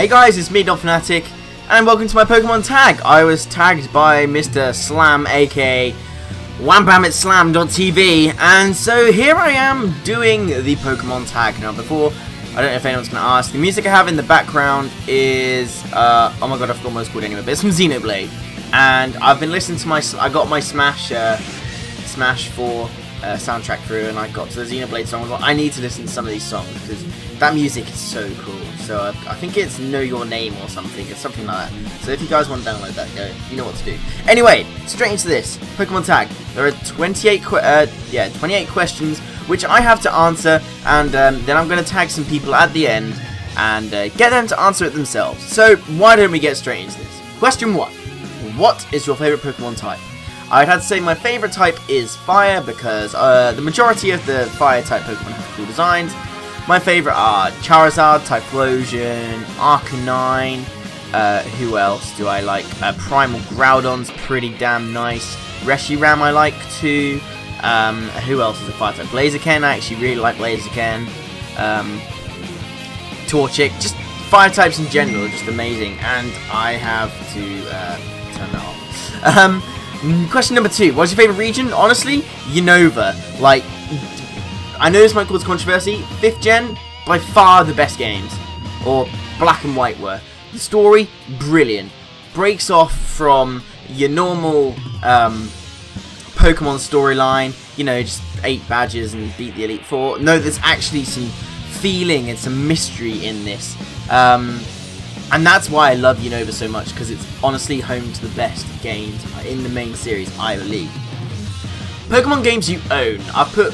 Hey guys, it's me, Donphanatic, and welcome to my Pokemon tag. I was tagged by Mr. Slam, aka WhampamItSlam.tv, and so here I am doing the Pokemon tag. Now, before, I don't know if anyone's going to ask, the music I have in the background is, uh, oh my god, I forgot what it's called anyway, but it's from Xenoblade. And I've been listening to my, I got my Smash, uh, Smash 4 uh, soundtrack through and I got to the Xenoblade song. I I need to listen to some of these songs because that music is so cool. So uh, I think it's Know Your Name or something. It's something like that. So if you guys want to download that, go. You know what to do. Anyway, straight into this Pokemon Tag. There are 28, uh, yeah, 28 questions which I have to answer, and um, then I'm going to tag some people at the end and uh, get them to answer it themselves. So why don't we get straight into this? Question one: What is your favorite Pokemon type? I'd have to say my favourite type is Fire because uh, the majority of the Fire type Pokemon have cool designs. My favourite are Charizard, Typhlosion, Arcanine, uh, who else do I like? Uh, Primal Groudon's pretty damn nice. Reshiram I like too. Um, who else is a fire type? Blaziken, I actually really like Blaziken. Um, Torchic, just fire types in general are just amazing. And I have to uh, turn that off. Um, question number two. What's your favourite region? Honestly, Unova. Like, I know this might cause controversy. 5th gen, by far the best games. Or Black and White were. The story, brilliant. Breaks off from your normal um, Pokemon storyline. You know, just 8 badges and beat the Elite Four. No, there's actually some feeling and some mystery in this. Um, and that's why I love Unova so much, because it's honestly home to the best games in the main series, I believe. Pokemon games you own. I've put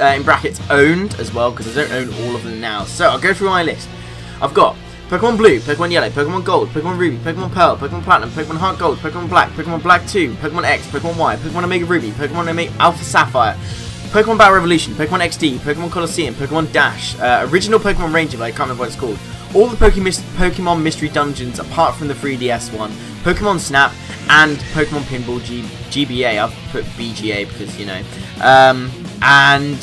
uh, in brackets owned as well, because I don't own all of them now. So I'll go through my list. I've got Pokemon Blue, Pokemon Yellow, Pokemon Gold, Pokemon Ruby, Pokemon Pearl, Pokemon Platinum, Pokemon Heart Gold, Pokemon Black, Pokemon Black 2, Pokemon X, Pokemon Y, Pokemon Omega Ruby, Pokemon Omega Alpha Sapphire, Pokemon Battle Revolution, Pokemon XD, Pokemon Colosseum, Pokemon Dash, uh, Original Pokemon Ranger, but I can't remember what it's called, all the Pokemon Mystery Dungeons apart from the 3DS one, Pokemon Snap, and Pokemon Pinball G GBA. I've put BGA because, you know. Um, and,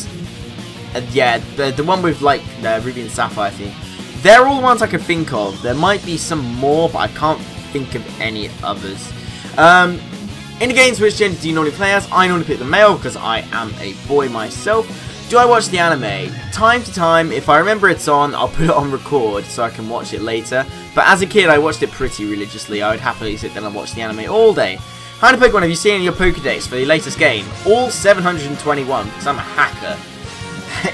uh, yeah, the, the one with, like, uh, Ruby and Sapphire, thing. They're all the ones I could think of. There might be some more, but I can't think of any others. Um, in the games, which gen do you normally play as? I normally pick the male because I am a boy myself. Do I watch the anime? Time to time, if I remember it's on, I'll put it on record so I can watch it later. But as a kid, I watched it pretty religiously. I would happily sit down and watch the anime all day. How many Pokemon have you seen in your Pokedex for the latest game? All 721, because I'm a hacker.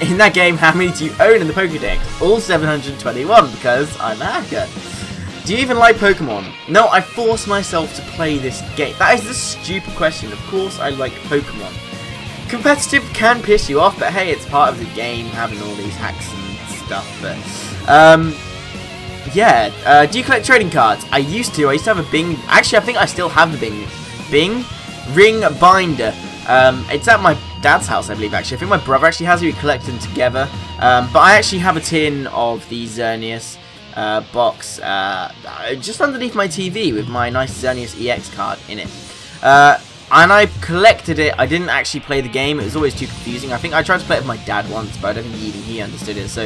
in that game, how many do you own in the Pokedex? All 721, because I'm a hacker. Do you even like Pokemon? No, I force myself to play this game. That is a stupid question. Of course I like Pokemon. Competitive can piss you off, but hey, it's part of the game, having all these hacks and stuff. But, um, yeah. Uh, do you collect trading cards? I used to. I used to have a Bing. Actually, I think I still have the Bing. Bing? Ring Binder. Um, it's at my dad's house, I believe, actually. I think my brother actually has it. We collect them together. Um, but I actually have a tin of the Xerneas uh, box uh, just underneath my TV with my nice Xerneas EX card in it. Uh, and I collected it. I didn't actually play the game. It was always too confusing. I think I tried to play it with my dad once, but I don't think even he understood it. So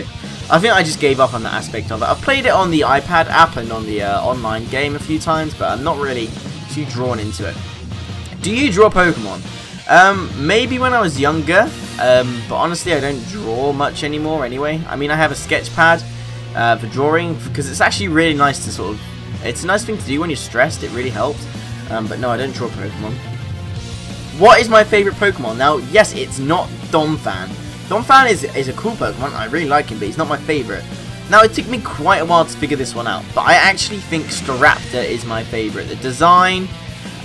I think I just gave up on that aspect of it. I've played it on the iPad app and on the uh, online game a few times, but I'm not really too drawn into it. Do you draw Pokemon? Um, maybe when I was younger, um, but honestly I don't draw much anymore anyway. I mean I have a sketch pad uh, for drawing because it's actually really nice to sort of, it's a nice thing to do when you're stressed, it really helps. Um, but no, I don't draw Pokemon. What is my favourite Pokemon? Now, yes, it's not Donphan. Donphan is, is a cool Pokemon, I really like him, but he's not my favourite. Now, it took me quite a while to figure this one out, but I actually think Staraptor is my favourite. The design,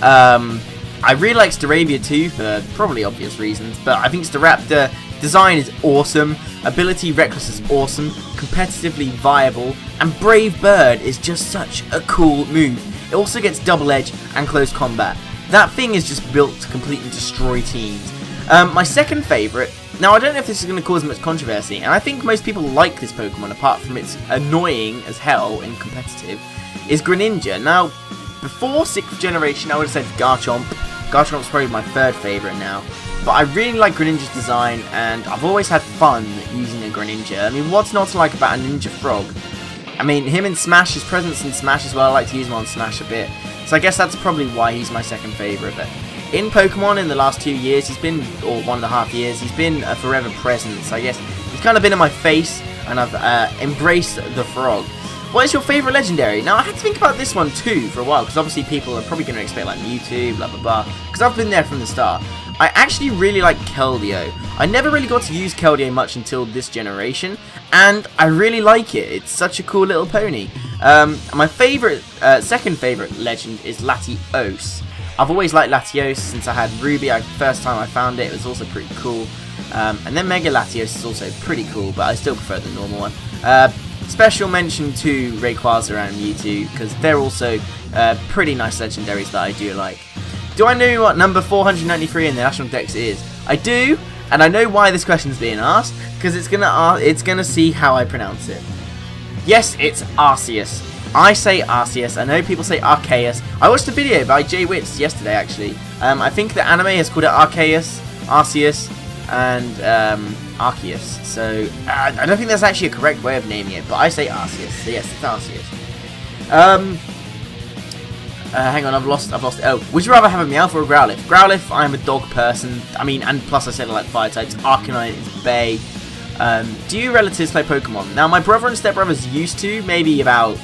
um, I really like Staravia too, for probably obvious reasons, but I think Staraptor design is awesome, ability Reckless is awesome, competitively viable, and Brave Bird is just such a cool move. It also gets double edge and close combat. That thing is just built to completely destroy teams. Um, my second favourite, now I don't know if this is going to cause much controversy, and I think most people like this Pokemon apart from it's annoying as hell in competitive, is Greninja. Now, before 6th generation I would have said Garchomp. Garchomp's probably my third favourite now. But I really like Greninja's design, and I've always had fun using a Greninja. I mean, what's not to like about a Ninja Frog? I mean, him in Smash, his presence in Smash as well, I like to use him on Smash a bit. So I guess that's probably why he's my second favourite. But in Pokemon in the last two years, he's been, or one and a half years, he's been a forever presence. I guess he's kind of been in my face, and I've uh, embraced the frog. What is your favourite legendary? Now, I had to think about this one too for a while, because obviously people are probably going to expect like Mewtwo, blah blah blah, because I've been there from the start. I actually really like Keldeo. I never really got to use Keldeo much until this generation, and I really like it. It's such a cool little pony. Um, my favourite, uh, second favourite legend is Latios. I've always liked Latios since I had Ruby. I, first time I found it, it was also pretty cool. Um, and then Mega Latios is also pretty cool, but I still prefer the normal one. Uh, Special mention to Rayquaza and Mewtwo, because they're also uh, pretty nice legendaries that I do like. Do I know what number 493 in the National Dex is? I do, and I know why this question is being asked, because it's gonna it's gonna see how I pronounce it. Yes, it's Arceus. I say Arceus. I know people say Arceus. I watched a video by JWittz yesterday, actually. Um, I think the anime has called it Arceus, Arceus, and um, Arceus. So uh, I don't think that's actually a correct way of naming it, but I say Arceus. So yes, it's Arceus. Um, uh, hang on, I've lost. I've lost. Oh, would you rather have a Meowth or a Growlithe? Growlithe, I'm a dog person. I mean, and plus I said I like fire types. Arcanine is Bay. Um, do you relatives play Pokemon? Now, my brother and stepbrothers used to, maybe about.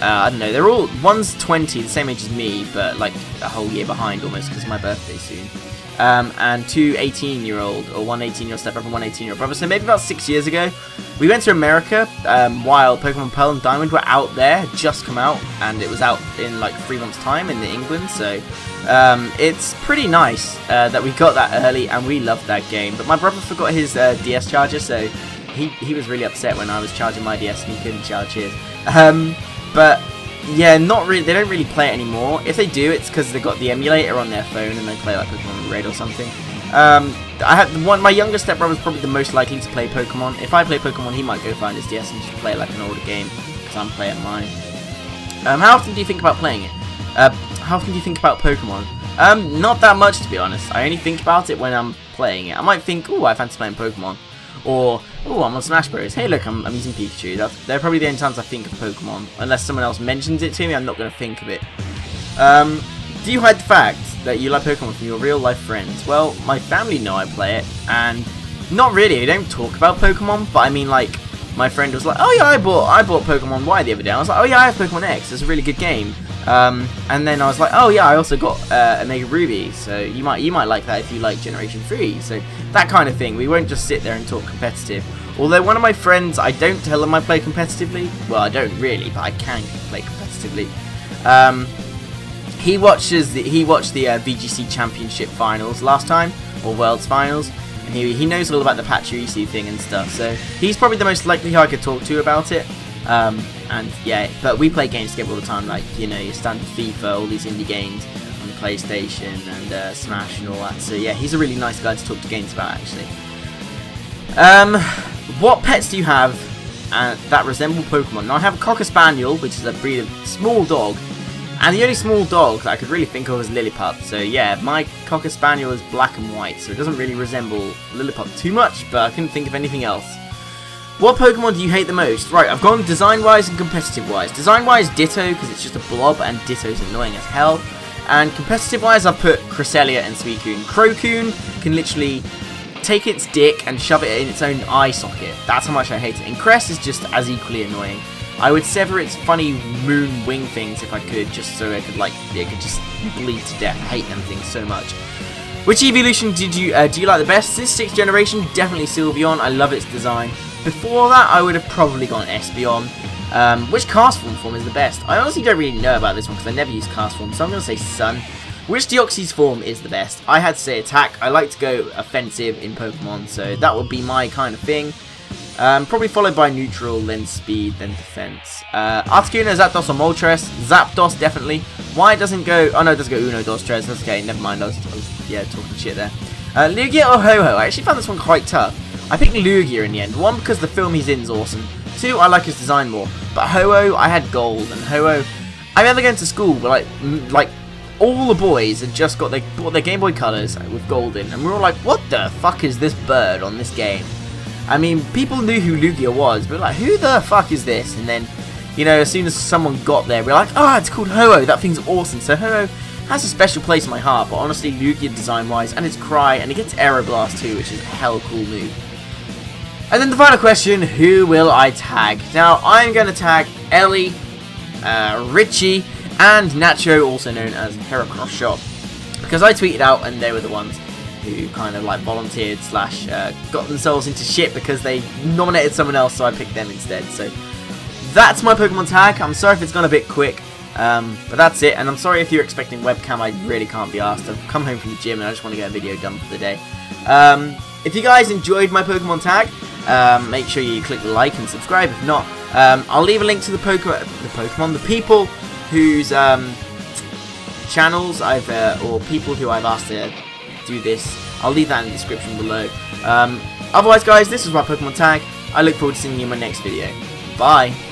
Uh, I don't know. They're all one's 20, the same age as me, but like a whole year behind almost because my birthday soon um, and two 18 year old, or one 18 year old stepbrother and one 18 year old brother. So maybe about six years ago, we went to America um, while Pokemon Pearl and Diamond were out there, just come out, and it was out in like three months' time in the England. So um, it's pretty nice uh, that we got that early, and we loved that game. But my brother forgot his uh, DS charger, so he, he was really upset when I was charging my DS and he couldn't charge his. Um, but yeah, not really. They don't really play it anymore. If they do, it's because they've got the emulator on their phone and they play like Pokemon Red or something. Um, I had one. My younger stepbrother is probably the most likely to play Pokemon. If I play Pokemon, he might go find his DS and just play like an older game because I'm playing mine. Um, how often do you think about playing it? Uh, how often do you think about Pokemon? Um, not that much to be honest. I only think about it when I'm playing it. I might think, oh, I fancy playing Pokemon. Or, oh, I'm on Smash Bros. Hey, look, I'm, I'm using Pikachu. That's, they're probably the only times I think of Pokemon. Unless someone else mentions it to me, I'm not going to think of it. Um, do you hide the fact that you like Pokemon from your real life friends? Well, my family know I play it, and not really. We don't talk about Pokemon, but I mean, like, my friend was like, oh yeah, I bought I bought Pokemon Y the other day. I was like, oh yeah, I have Pokemon X. It's a really good game. Um, and then I was like, oh yeah, I also got uh, Omega Ruby. So you might you might like that if you like Generation 3. So that kind of thing. We won't just sit there and talk competitive. Although one of my friends, I don't tell him I play competitively. Well, I don't really, but I can play competitively. Um, he watches the, he watched the uh, VGC Championship finals last time, or Worlds finals, and he, he knows all about the Pachirisu thing and stuff, so he's probably the most likely I could talk to about it. Um, and yeah, but we play games together all the time, like, you know, your standard FIFA, all these indie games on the PlayStation and uh, Smash and all that. So yeah, he's a really nice guy to talk to games about, actually. Um, what pets do you have uh, that resemble Pokemon? Now, I have a Cocker Spaniel, which is a breed of small dog, and the only small dog that I could really think of was Lillipup. So yeah, my Cocker Spaniel is black and white, so it doesn't really resemble Lillipup too much, but I couldn't think of anything else. What Pokemon do you hate the most? Right, I've gone design-wise and competitive-wise. Design-wise, Ditto, because it's just a blob, and Ditto's annoying as hell. And competitive-wise, I've put Cresselia and Suicune. Crocoon can literally take its dick and shove it in its own eye socket. That's how much I hate it. And Cress is just as equally annoying. I would sever its funny moon wing things if I could, just so it could like it could just bleed to death. I hate them things so much. Which evolution did you uh, do you like the best? This sixth generation, definitely Sylveon. I love its design. Before that, I would have probably gone Espeon. Um, which Castform form form is the best? I honestly don't really know about this one because I never use Castform, so I'm going to say Sun. Which Deoxys form is the best? I had to say Attack. I like to go offensive in Pokemon, so that would be my kind of thing. Um, probably followed by neutral, then speed, then defense. Uh, Articuno, Zapdos, or Moltres. Zapdos, definitely. Why doesn't go... Oh, no, it doesn't go Uno, Dos, Tres. That's okay, never mind. I was, I was yeah, talking shit there. Uh, Lugia or Ho-Oh? I actually found this one quite tough. I picked Lugia in the end. One, because the film he's in is awesome. Two, I like his design more. But Ho-Oh, I had gold, and Ho-Oh... I remember going to school, but like, like all the boys had just got their, bought their Game Boy Colors with gold in, and we were all like, what the fuck is this bird on this game? I mean, people knew who Lugia was, but like, who the fuck is this? And then, you know, as soon as someone got there, we're like, oh, it's called Ho-Oh, that thing's awesome. So Ho-Oh has a special place in my heart, but honestly, Lugia design-wise, and its Cry, and it gets Aeroblast too, which is a hell cool move. And then the final question, who will I tag? Now, I'm going to tag Ellie, uh, Ritchie, and Nacho, also known as Heracross Shop. Because I tweeted out and they were the ones who kind of like volunteered slash uh, got themselves into shit because they nominated someone else, so I picked them instead. So that's my Pokemon tag. I'm sorry if it's gone a bit quick, um, but that's it. And I'm sorry if you're expecting webcam. I really can't be asked. I've come home from the gym and I just want to get a video done for the day. Um, if you guys enjoyed my Pokemon tag, um, make sure you click like and subscribe. If not, um, I'll leave a link to the, Poke the Pokemon, the people whose um, channels I've uh, or people who I've asked to do this. I'll leave that in the description below. Um, otherwise, guys, this is my Pokemon tag. I look forward to seeing you in my next video. Bye.